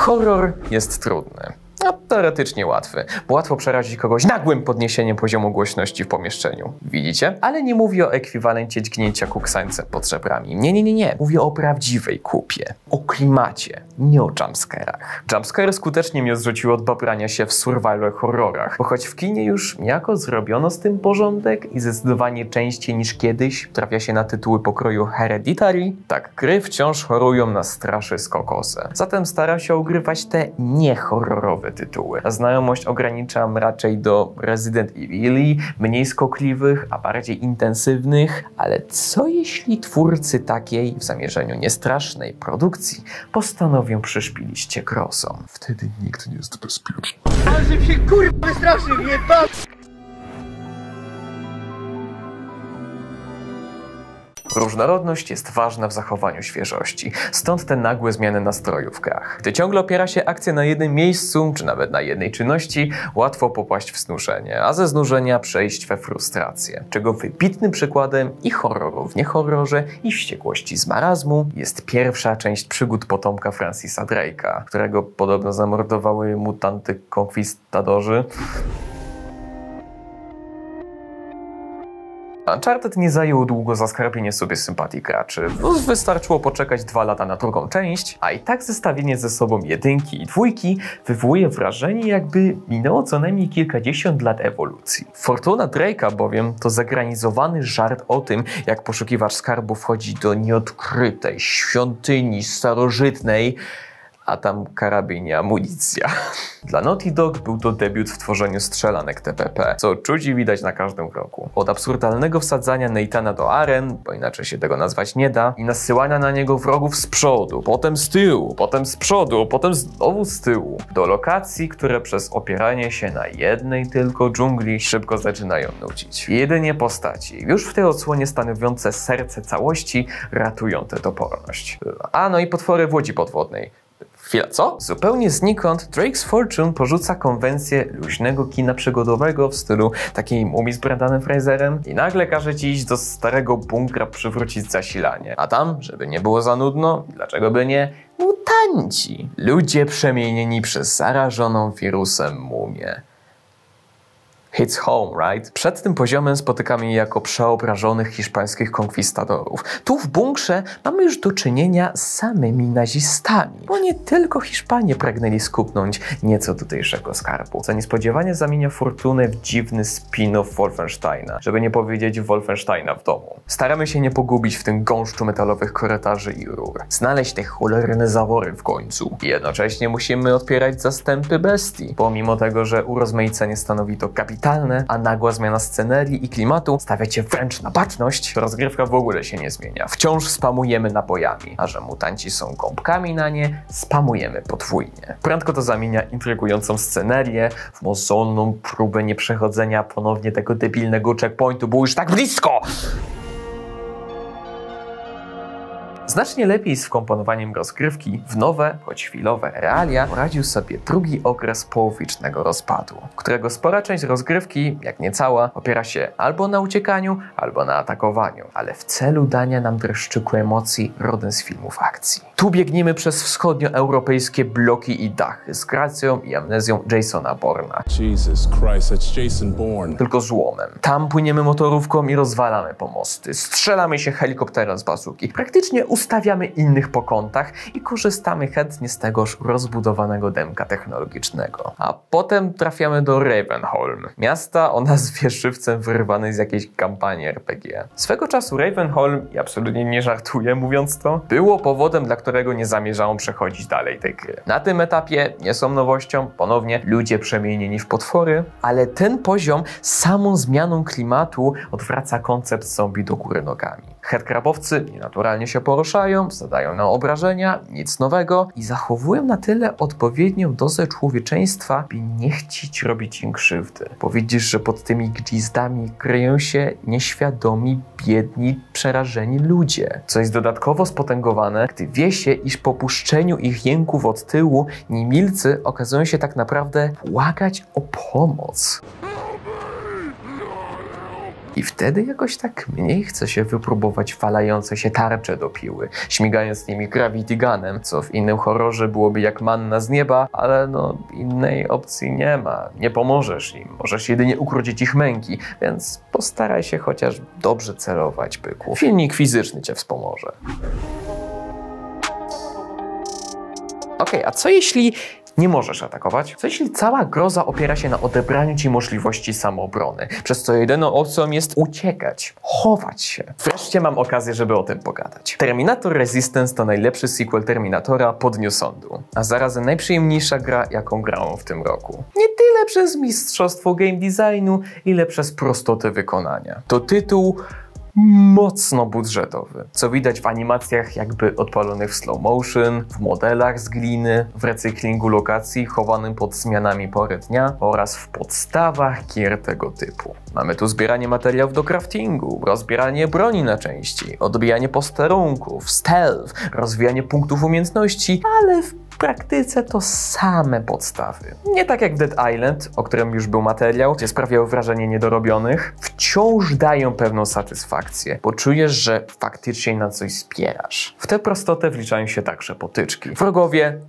Horror jest trudny. No, teoretycznie łatwy, bo łatwo przerazić kogoś nagłym podniesieniem poziomu głośności w pomieszczeniu. Widzicie? Ale nie mówię o ekwiwalencie dźgnięcia kuksańcem pod żebrami. Nie, nie, nie, nie. Mówię o prawdziwej kupie. O klimacie, nie o jumpscarach. Jumpscare skutecznie mnie odrzucił od babrania się w survival horrorach, bo choć w kinie już niejako zrobiono z tym porządek i zdecydowanie częściej niż kiedyś trafia się na tytuły pokroju Hereditary, tak gry wciąż chorują na straszy z kokosem. Zatem staram się ogrywać te niehorrorowe tytuły. A znajomość ograniczam raczej do Resident Evil, mniej skokliwych, a bardziej intensywnych, ale co jeśli twórcy takiej, w zamierzeniu niestrasznej produkcji postanowią przyszpilić cię krosą? Wtedy nikt nie jest bezpieczny. Ale że się kurwa wystraszył, jeba! Różnorodność jest ważna w zachowaniu świeżości, stąd te nagłe zmiany nastrojów w grach. Gdy ciągle opiera się akcja na jednym miejscu, czy nawet na jednej czynności, łatwo popaść w snużenie, a ze znużenia przejść we frustrację. Czego wybitnym przykładem i horroru w niehorrorze, i wściekłości z marazmu jest pierwsza część przygód potomka Francisa Drake'a, którego podobno zamordowały mutanty konkwistadorzy. Uncharted nie zajęło długo zaskarbienie sobie sympatii graczy. No, wystarczyło poczekać dwa lata na drugą część, a i tak zestawienie ze sobą jedynki i dwójki wywołuje wrażenie, jakby minęło co najmniej kilkadziesiąt lat ewolucji. Fortuna Drake'a bowiem to zagranizowany żart o tym, jak poszukiwacz skarbu wchodzi do nieodkrytej świątyni starożytnej, a tam karabin i amunicja. Dla Naughty Dog był to debiut w tworzeniu strzelanek TPP, co czudzi widać na każdym kroku. Od absurdalnego wsadzania Neithana do aren, bo inaczej się tego nazwać nie da, i nasyłania na niego wrogów z przodu, potem z tyłu, potem z przodu, potem znowu z tyłu, do lokacji, które przez opieranie się na jednej tylko dżungli szybko zaczynają nudzić. Jedynie postaci, już w tej odsłonie stanowiące serce całości, ratują tę toporność. A no i potwory w łodzi podwodnej. Chwila, co? Zupełnie znikąd Drake's Fortune porzuca konwencję luźnego kina przygodowego w stylu takiej mumii z Brendanem Fraserem i nagle każe ci iść do starego bunkra przywrócić zasilanie. A tam, żeby nie było za nudno, dlaczego by nie, mutanci. Ludzie przemienieni przez zarażoną wirusem mumię. Hits home, right? Przed tym poziomem spotykamy je jako przeobrażonych hiszpańskich konkwistadorów. Tu w bunkrze mamy już do czynienia z samymi nazistami, bo nie tylko Hiszpanie pragnęli skupnąć nieco tutejszego skarbu, co niespodziewanie zamienia fortunę w dziwny spin-off Wolfensteina, żeby nie powiedzieć Wolfensteina w domu. Staramy się nie pogubić w tym gąszczu metalowych korytarzy i rur, znaleźć te cholerne zawory w końcu. I jednocześnie musimy odpierać zastępy bestii, pomimo tego, że urozmaicenie stanowi to kapitalne a nagła zmiana scenerii i klimatu stawia cię wręcz na baczność, rozgrywka w ogóle się nie zmienia. Wciąż spamujemy nabojami, a że mutanci są gąbkami na nie, spamujemy podwójnie. Prędko to zamienia intrygującą scenerię w mozolną próbę nieprzechodzenia ponownie tego debilnego checkpointu, bo już tak blisko! Znacznie lepiej z wkomponowaniem rozgrywki w nowe, choć chwilowe realia poradził sobie drugi okres połowicznego rozpadu, którego spora część rozgrywki, jak nie cała, opiera się albo na uciekaniu, albo na atakowaniu, ale w celu dania nam dreszczyku emocji rodem z filmów akcji. Tu biegniemy przez wschodnioeuropejskie bloki i dachy z gracją i amnezją Jasona Borna. Jesus Christ, that's Jason Bourne. Tylko złomem. Tam płyniemy motorówką i rozwalamy pomosty. Strzelamy się helikopterem z bazuki. Praktycznie ustawiamy innych po kątach i korzystamy chętnie z tegoż rozbudowanego demka technologicznego. A potem trafiamy do Ravenholm, miasta o nazwie żywcem wyrwanej z jakiejś kampanii RPG. Swego czasu Ravenholm, i absolutnie nie żartuję mówiąc to, było powodem, dla którego nie zamierzałem przechodzić dalej tej gry. Na tym etapie nie są nowością, ponownie ludzie przemienieni w potwory, ale ten poziom samą zmianą klimatu odwraca koncept zombie do góry nogami. Headcrabowcy nienaturalnie się poruszają, zadają nam obrażenia, nic nowego i zachowują na tyle odpowiednią dozę człowieczeństwa, by nie chcieć robić im krzywdy. Bo widzisz, że pod tymi gwizdami kryją się nieświadomi, biedni, przerażeni ludzie. Co jest dodatkowo spotęgowane, gdy wie się, iż po puszczeniu ich jęków od tyłu niemilcy okazują się tak naprawdę błagać o pomoc. I wtedy jakoś tak mniej chce się wypróbować falające się tarcze do piły, śmigając nimi Gravity Gunem, co w innym horrorze byłoby jak manna z nieba, ale no innej opcji nie ma. Nie pomożesz im, możesz jedynie ukrócić ich męki, więc postaraj się chociaż dobrze celować, byku. Filmik fizyczny cię wspomoże. Okej, a co jeśli nie możesz atakować? Co jeśli cała groza opiera się na odebraniu ci możliwości samoobrony, przez co jedyną opcją jest uciekać, chować się? Wreszcie mam okazję, żeby o tym pogadać. Terminator Resistance to najlepszy sequel Terminatora po dniu sądu, a zarazem najprzyjemniejsza gra, jaką grałem w tym roku. Nie tyle przez mistrzostwo game designu, ile przez prostotę wykonania. To tytuł mocno budżetowy, co widać w animacjach jakby odpalonych w slow motion, w modelach z gliny, w recyklingu lokacji chowanym pod zmianami pory dnia oraz w podstawach gier tego typu. Mamy tu zbieranie materiałów do craftingu, rozbieranie broni na części, odbijanie posterunków, stealth, rozwijanie punktów umiejętności, ale w praktyce to same podstawy. Nie tak jak Dead Island, o którym już był materiał, gdzie sprawiały wrażenie niedorobionych, wciąż dają pewną satysfakcję, bo czujesz, że faktycznie na coś zbierasz. W tę prostotę wliczają się także potyczki. Wrogowie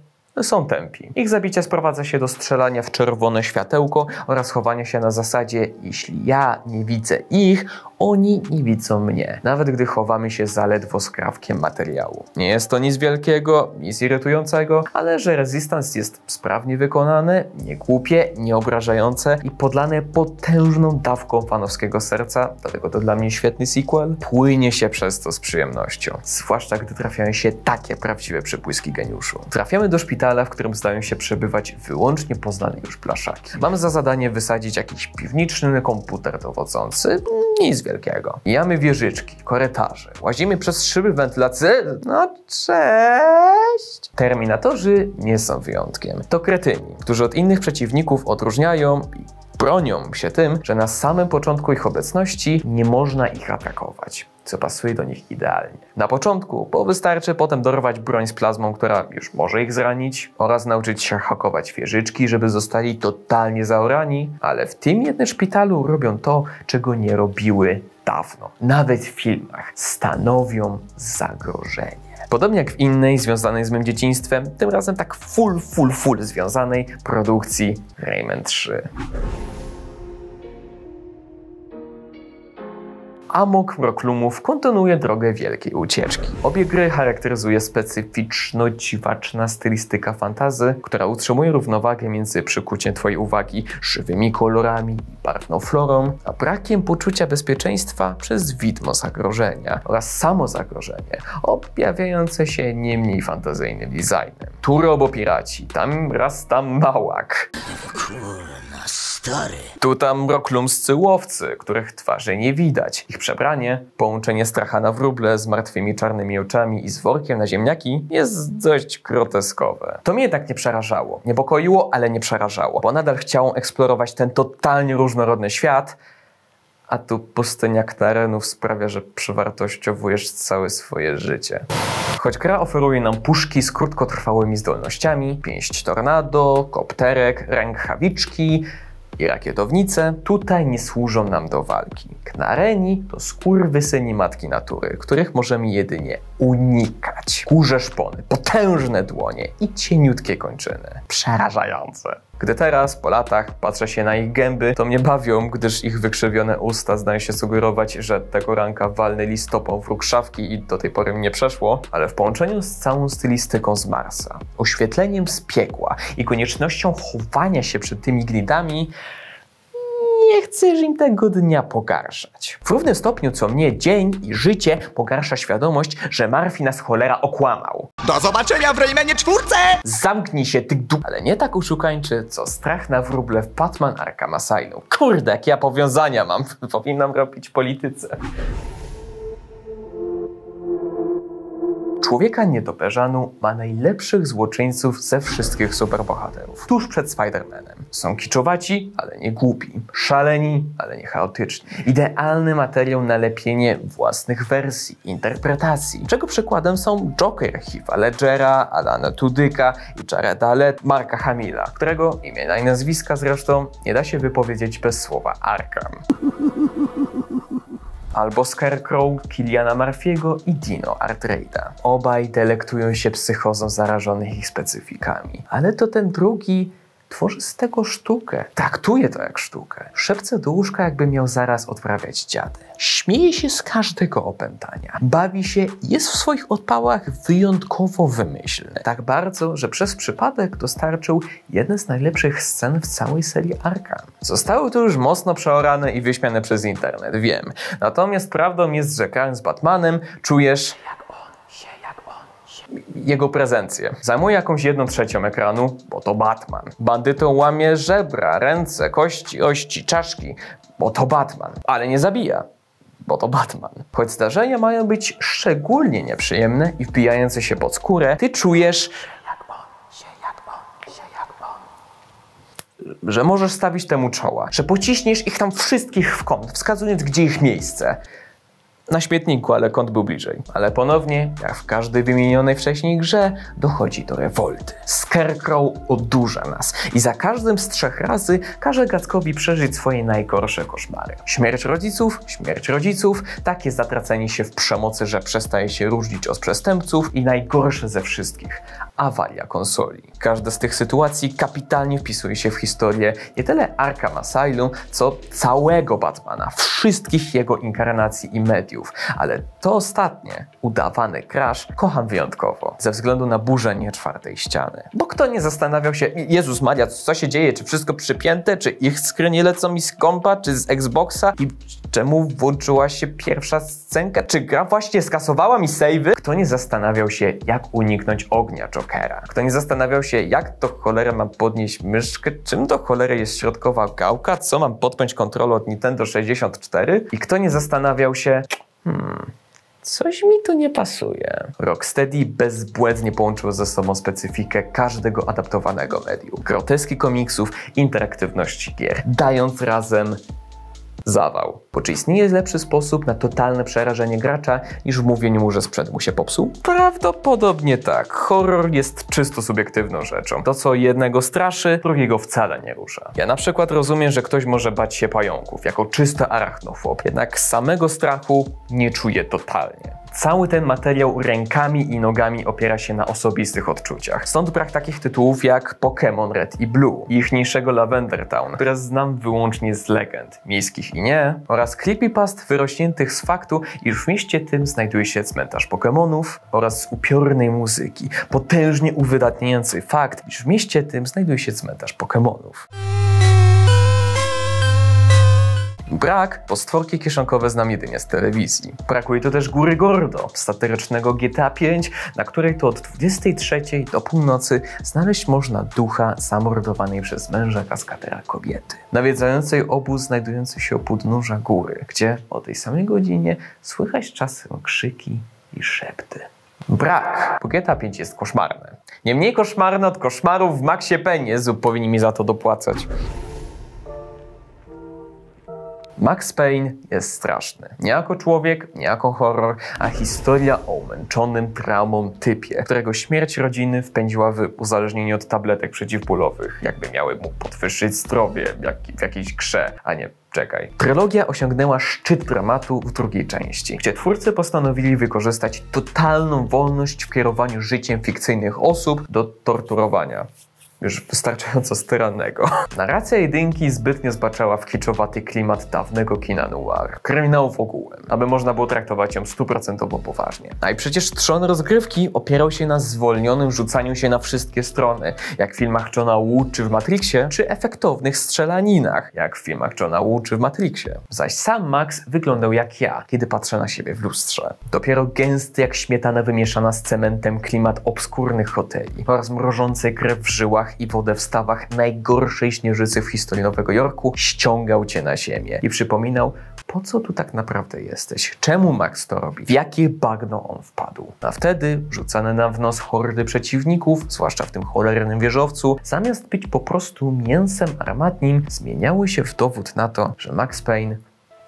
są tępi. Ich zabicie sprowadza się do strzelania w czerwone światełko oraz chowania się na zasadzie jeśli ja nie widzę ich, oni nie widzą mnie, nawet gdy chowamy się zaledwo skrawkiem materiału. Nie jest to nic wielkiego, nic irytującego, ale że Resistance jest sprawnie wykonane, nie głupie, nie obrażające i podlane potężną dawką fanowskiego serca, dlatego to dla mnie świetny sequel, płynie się przez to z przyjemnością. Zwłaszcza gdy trafiają się takie prawdziwe przebłyski geniuszu. Trafiamy do szpitala, w którym zdają się przebywać wyłącznie poznane już blaszaki. Mamy za zadanie wysadzić jakiś piwniczny komputer dowodzący, nic wielkiego wielkiego. Mijamy wieżyczki, korytarze, łazimy przez szyby wentylacyjne. No cześć! Terminatorzy nie są wyjątkiem. To kretyni, którzy od innych przeciwników odróżniają bronią się tym, że na samym początku ich obecności nie można ich atakować, co pasuje do nich idealnie. Na początku, bo wystarczy potem dorwać broń z plazmą, która już może ich zranić, oraz nauczyć się hakować wieżyczki, żeby zostali totalnie zaorani, ale w tym jednym szpitalu robią to, czego nie robiły dawno. Nawet w filmach stanowią zagrożenie. Podobnie jak w innej związanej z moim dzieciństwem, tym razem tak full, full, full związanej produkcji Rayman 3. Amok Mroklumów kontynuuje drogę wielkiej ucieczki. Obie gry charakteryzuje specyficzno-dziwaczna stylistyka fantazy, która utrzymuje równowagę między przykuciem Twojej uwagi żywymi kolorami i barwną florą, a brakiem poczucia bezpieczeństwa przez widmo zagrożenia oraz samo zagrożenie, objawiające się nie mniej fantazyjnym designem. Tu robopiraci, tam raz tam małak. Stary. Tu tam mroklumscy łowcy, których twarzy nie widać. Ich przebranie, połączenie stracha na wróble z martwymi czarnymi oczami i z workiem na ziemniaki jest dość groteskowe. To mnie jednak nie przerażało. Niepokoiło, ale nie przerażało, bo nadal chciało eksplorować ten totalnie różnorodny świat, a tu pustyniak terenów sprawia, że przewartościowujesz całe swoje życie. Choć gra oferuje nam puszki z krótkotrwałymi zdolnościami, pięść tornado, kopterek, rękawiczki, i rakietownice tutaj nie służą nam do walki. Knareni to skurwysyni matki natury, których możemy jedynie unikać. Kurze szpony, potężne dłonie i cieniutkie kończyny. Przerażające. Gdy teraz, po latach, patrzę się na ich gęby, to mnie bawią, gdyż ich wykrzywione usta zdają się sugerować, że tego ranka walnęli stopą w róg szafki i do tej pory mnie przeszło, ale w połączeniu z całą stylistyką z Marsa, oświetleniem z piekła i koniecznością chowania się przed tymi gnidami, nie chcesz im tego dnia pogarszać. W równym stopniu co mnie dzień i życie pogarsza świadomość, że Marfi nas cholera okłamał. Do zobaczenia w Raymanie czwórce! Zamknij się, ty du... Ale nie tak uszukańczy, co strach na wróble w Batman Arkham Asylum. Kurde, jakie ja powiązania mam. Powinnam robić polityce. Człowieka Nietoperzanu ma najlepszych złoczyńców ze wszystkich superbohaterów. Tuż przed Spider-Manem. Są kiczowaci, ale nie głupi. Szaleni, ale nie chaotyczni. Idealny materiał na lepienie własnych wersji, interpretacji. Czego przykładem są Joker Heath'a Ledgera, Alana Tudyka i Jareda Let, Marka Hamila, którego imienia i nazwiska zresztą nie da się wypowiedzieć bez słowa Arkham. Albo Scarecrow Kiliana Murphy'ego i Dino Artrade'a. Obaj delektują się psychozą zarażonych ich specyfikami. Ale to ten drugi tworzy z tego sztukę. Traktuje to jak sztukę. Szepce do łóżka, jakby miał zaraz odprawiać dziady. Śmieje się z każdego opętania. Bawi się, jest w swoich odpałach wyjątkowo wymyślny. Tak bardzo, że przez przypadek dostarczył jedne z najlepszych scen w całej serii Arkham. Zostały to już mocno przeorane i wyśmiane przez internet, wiem. Natomiast prawdą jest, że grając z Batmanem czujesz jego prezencję. Zajmuje jakąś jedną trzecią ekranu, bo to Batman. Bandytą łamie żebra, ręce, kości, ości, czaszki, bo to Batman. Ale nie zabija, bo to Batman. Choć zdarzenia mają być szczególnie nieprzyjemne i wbijające się pod skórę, ty czujesz, że możesz stawić temu czoła, że pociśniesz ich tam wszystkich w kąt, wskazując gdzie ich miejsce. Na śmietniku, ale kąt był bliżej. Ale ponownie, jak w każdej wymienionej wcześniej grze, dochodzi do rewolty. Scarecrow odurza nas i za każdym z trzech razy każe Gackowi przeżyć swoje najgorsze koszmary. Śmierć rodziców, śmierć rodziców, takie zatracenie się w przemocy, że przestaje się różnić od przestępców i najgorsze ze wszystkich, awaria konsoli. Każda z tych sytuacji kapitalnie wpisuje się w historię nie tyle Arkham Asylum, co całego Batmana, wszystkich jego inkarnacji i mediów. Ale to ostatnie, udawany crash, kocham wyjątkowo, ze względu na burzenie czwartej ściany. Bo kto nie zastanawiał się, Jezus Maria, co się dzieje, czy wszystko przypięte, czy ich skrynie lecą mi z kompa, czy z Xboxa i czemu włączyła się pierwsza scenka, czy gra właśnie skasowała mi savey? Kto nie zastanawiał się, jak uniknąć ognia Jokera? Kto nie zastanawiał się, jak to cholera mam podnieść myszkę, czym to cholera jest środkowa gałka, co mam podpiąć kontrolę od Nintendo 64? I kto nie zastanawiał się, Hmm, coś mi tu nie pasuje. Rocksteady bezbłędnie połączyło ze sobą specyfikę każdego adaptowanego medium. Groteski komiksów, interaktywności gier, dając razem zawał. Bo czy istnieje lepszy sposób na totalne przerażenie gracza niż mówienie mu, że sprzęt mu się popsuł? Prawdopodobnie tak. Horror jest czysto subiektywną rzeczą. To, co jednego straszy, drugiego wcale nie rusza. Ja na przykład rozumiem, że ktoś może bać się pająków jako czysta arachnofob, jednak samego strachu nie czuję totalnie. Cały ten materiał rękami i nogami opiera się na osobistych odczuciach. Stąd brak takich tytułów jak Pokémon Red i Blue i ichniejszego Lavender Town, które znam wyłącznie z legend, miejskich i nie, oraz creepypast wyrośniętych z faktu, iż w mieście tym znajduje się cmentarz Pokémonów oraz upiornej muzyki, potężnie uwydatniający fakt, iż w mieście tym znajduje się cmentarz Pokémonów. Brak, bo stworki kieszonkowe znam jedynie z telewizji. Brakuje tu też Góry Gordo, satyrycznego GTA V, na której to od 23 do północy znaleźć można ducha zamordowanej przez męża kaskadera kobiety. Nawiedzającej obóz znajdujący się u podnóża góry, gdzie o tej samej godzinie słychać czasem krzyki i szepty. Brak, GTA 5 jest koszmarne. Nie mniej koszmarne od koszmarów w Maxie Penie, powinni mi za to dopłacać. Max Payne jest straszny. Nie jako człowiek, nie jako horror, a historia o umęczonym traumą typie, którego śmierć rodziny wpędziła w uzależnienie od tabletek przeciwbólowych, jakby miały mu podwyższyć zdrowie jak w jakiejś grze, a nie Czekaj. Trylogia osiągnęła szczyt dramatu w drugiej części, gdzie twórcy postanowili wykorzystać totalną wolność w kierowaniu życiem fikcyjnych osób do torturowania już wystarczająco styrannego. Narracja jedynki zbytnio zbaczała w kiczowaty klimat dawnego kina noir, kryminałów ogółem, aby można było traktować ją stuprocentowo poważnie. A i przecież trzon rozgrywki opierał się na zwolnionym rzucaniu się na wszystkie strony, jak w filmach Johna Woo czy w Matrixie, czy efektownych strzelaninach, jak w filmach Johna Woo czy w Matrixie. Zaś sam Max wyglądał jak ja, kiedy patrzę na siebie w lustrze. Dopiero gęsty jak śmietana wymieszana z cementem klimat obskurnych hoteli oraz mrożącej krew w żyłach i wodę w stawach najgorszej śnieżycy w historii Nowego Jorku ściągał cię na ziemię i przypominał, po co tu tak naprawdę jesteś? Czemu Max to robi? W jakie bagno on wpadł? A wtedy rzucane nam w nos hordy przeciwników, zwłaszcza w tym cholernym wieżowcu, zamiast być po prostu mięsem armatnim, zmieniały się w dowód na to, że Max Payne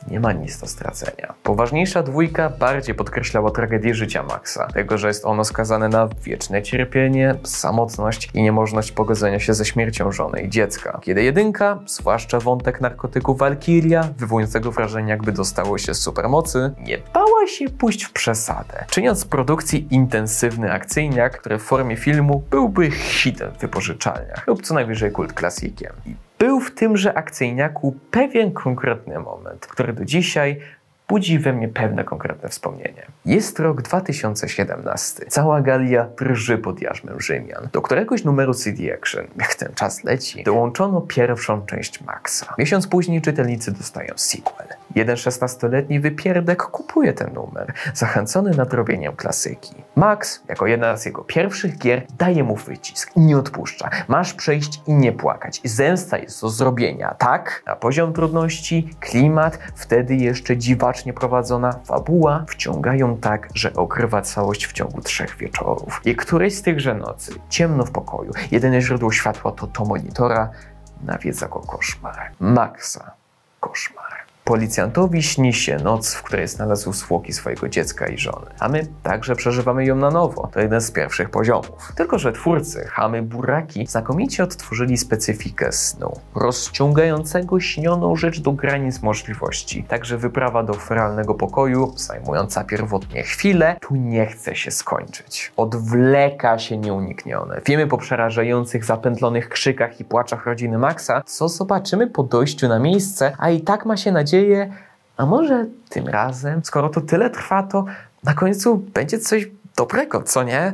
nie ma nic do stracenia. Poważniejsza dwójka bardziej podkreślała tragedię życia Maxa, tego, że jest ono skazane na wieczne cierpienie, samotność i niemożność pogodzenia się ze śmiercią żony i dziecka. Kiedy jedynka, zwłaszcza wątek narkotyku Valkyria, wywołującego wrażenie jakby dostało się supermocy, nie bała się pójść w przesadę, czyniąc z produkcji intensywny akcyjniak, który w formie filmu byłby hitem w wypożyczalniach lub co najwyżej kult klasikiem. Był w tymże akcyjniaku pewien konkretny moment, który do dzisiaj budzi we mnie pewne konkretne wspomnienie. Jest rok 2017. Cała galia drży pod jarzmem Rzymian. Do któregoś numeru CD Action, jak ten czas leci, dołączono pierwszą część Maxa. Miesiąc później czytelnicy dostają sequel. Jeden 16-letni wypierdek kupuje ten numer, zachęcony nadrobieniem klasyki. Max, jako jedna z jego pierwszych gier, daje mu wycisk i nie odpuszcza. Masz przejść i nie płakać. Zemsta jest do zrobienia, tak? A poziom trudności, klimat, wtedy jeszcze dziwacznie prowadzona fabuła wciągają tak, że okrywa całość w ciągu trzech wieczorów. I którejś z tychże nocy, ciemno w pokoju, jedyne źródło światła to to monitora, nawiedza go koszmar. Maxa koszmar. Policjantowi śni się noc, w której znalazł zwłoki swojego dziecka i żony, a my także przeżywamy ją na nowo. To jeden z pierwszych poziomów. Tylko, że twórcy Hamy Buraki znakomicie odtworzyli specyfikę snu, rozciągającego śnioną rzecz do granic możliwości. Także wyprawa do feralnego pokoju, zajmująca pierwotnie chwilę, tu nie chce się skończyć. Odwleka się nieuniknione. Wiemy po przerażających, zapętlonych krzykach i płaczach rodziny Maxa, co zobaczymy po dojściu na miejsce, a i tak ma się nadzieję, nadzieję, a może tym razem, skoro to tyle trwa, to na końcu będzie coś dobrego, co nie?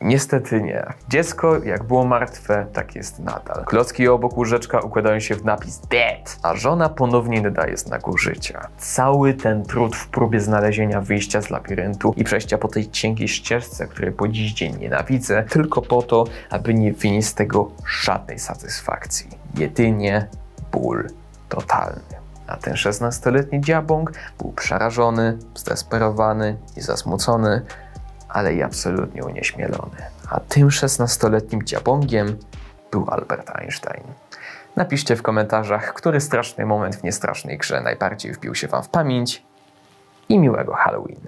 Niestety nie. Dziecko, jak było martwe, tak jest nadal. Klocki obok łóżeczka układają się w napis dead, a żona ponownie nadaje znaku życia. Cały ten trud w próbie znalezienia wyjścia z labiryntu i przejścia po tej cienkiej ścieżce, której po dziś dzień nienawidzę, tylko po to, aby nie wynieść z tego żadnej satysfakcji. Jedynie ból totalny. A ten 16-letni dziabąg był przerażony, zdesperowany i zasmucony, ale i absolutnie unieśmielony. A tym 16-letnim dziabągiem był Albert Einstein. Napiszcie w komentarzach, który straszny moment w niestrasznej grze najbardziej wbił się Wam w pamięć i miłego Halloween.